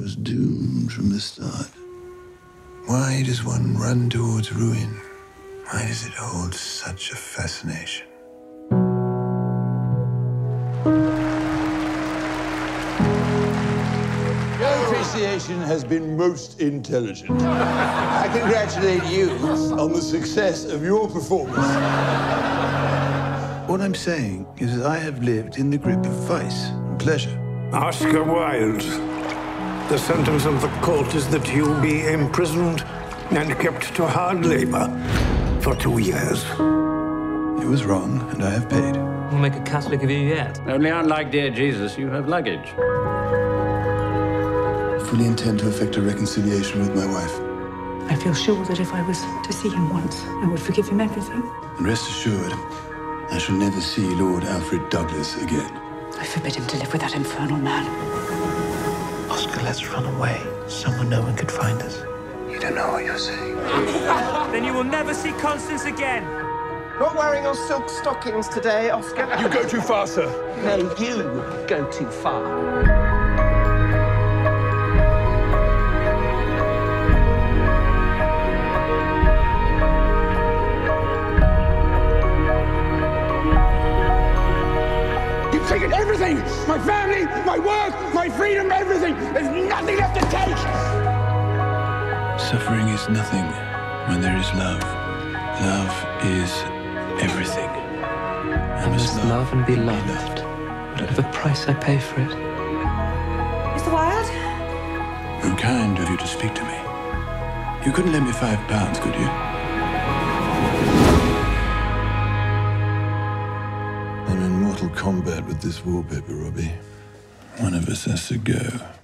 was doomed from the start. Why does one run towards ruin? Why does it hold such a fascination? Your appreciation has been most intelligent. I congratulate you on the success of your performance. What I'm saying is that I have lived in the grip of vice and pleasure. Oscar Wilde. The sentence of the court is that you be imprisoned and kept to hard labor for two years. It was wrong, and I have paid. We'll make a Catholic of you yet. Only unlike dear Jesus, you have luggage. I fully intend to effect a reconciliation with my wife. I feel sure that if I was to see him once, I would forgive him everything. And rest assured, I shall never see Lord Alfred Douglas again. I forbid him to live with that infernal man. Oscar, let's run away. Somewhere no one could find us. You don't know what you're saying. Then you will never see Constance again. Not wearing your silk stockings today, Oscar. You go too far, sir. No, you go too far. Taken everything! My family, my work, my freedom, everything! There's nothing left to take! Suffering is nothing when there is love. Love is everything. I must love and be loved, whatever price I pay for it. Mr. Wilde? How kind of you to speak to me. You couldn't lend me five pounds, could you? Combat with this wallpaper, Robbie. One of us has to go.